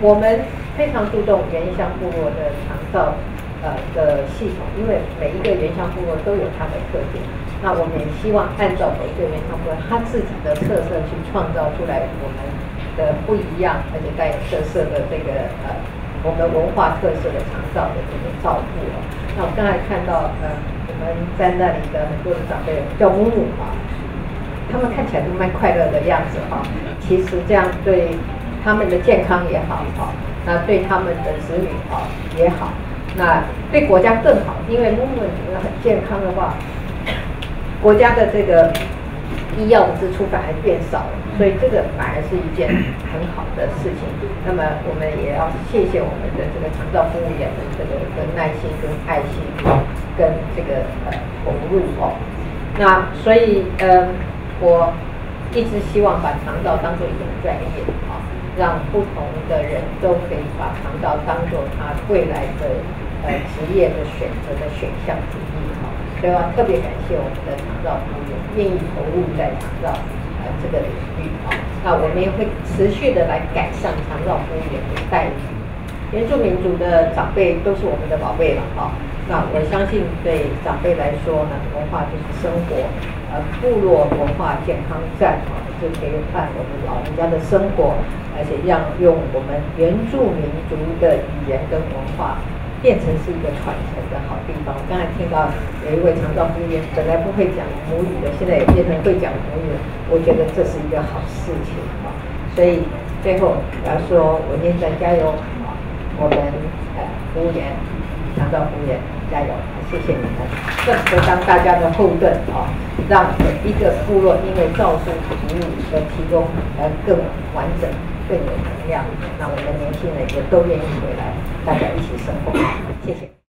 我们非常注重原乡部落的长照呃的系统，因为每一个原乡部落都有它的特点。那我们也希望按照每一个原乡部落它自己的特色去创造出来我们的不一样而且带有特色的这个呃我们文化特色的长照的这个照顾哦。那我刚才看到呃我们在那里的很多的长辈叫母母啊，他们看起来都蛮快乐的样子哈。其实这样对。他们的健康也好，好，那对他们的子女啊也好，那对国家更好，因为母母很健康的话，国家的这个医药支出反而变少了，所以这个反而是一件很好的事情。那么我们也要谢谢我们的这个长照服务员的这个的耐心跟爱心跟这个呃投入哦。那所以呃，我一直希望把肠道当做一种专业啊。让不同的人都可以把肠道当做他未来的呃职业的选择的选项之一哈，所以要特别感谢我们的肠道服务愿意投入在肠道呃这个领域哈，那我们也会持续的来改善肠道服务员的待遇。原住民族的长辈都是我们的宝贝了哈，那我相信对长辈来说呢，文化就是生活，呃，部落文化健康站啊，就可以看我们老人家的生活。而且让用我们原住民族的语言跟文化，变成是一个传承的好地方。刚才听到有一位长照服务员本来不会讲母语的，现在也变成会讲母语了，我觉得这是一个好事情啊。所以最后我要说，文念站加油！我们呃服务员、长照服务员加油！谢谢你们，更能当大家的后盾啊，让每一个部落因为照顾服务的提供而更完整。更有能量，那我们年轻人也都愿意回来，大家一起生活。谢谢。